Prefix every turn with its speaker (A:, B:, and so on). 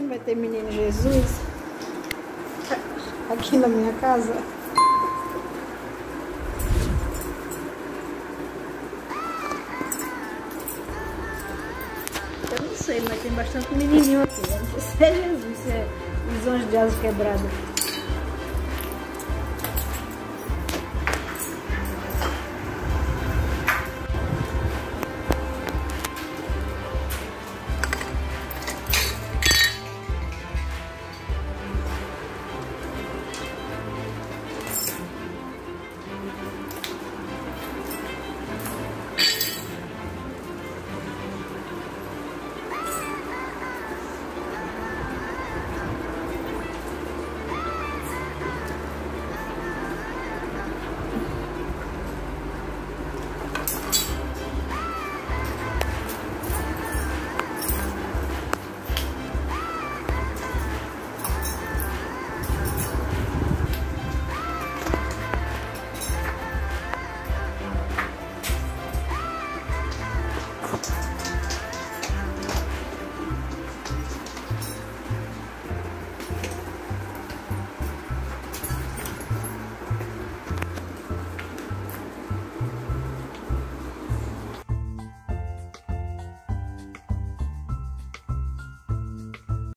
A: não vai ter menino Jesus aqui na minha casa? Eu não sei, mas tem bastante menininho aqui. Né? Não sei se é Jesus, se é visão de asa quebrada.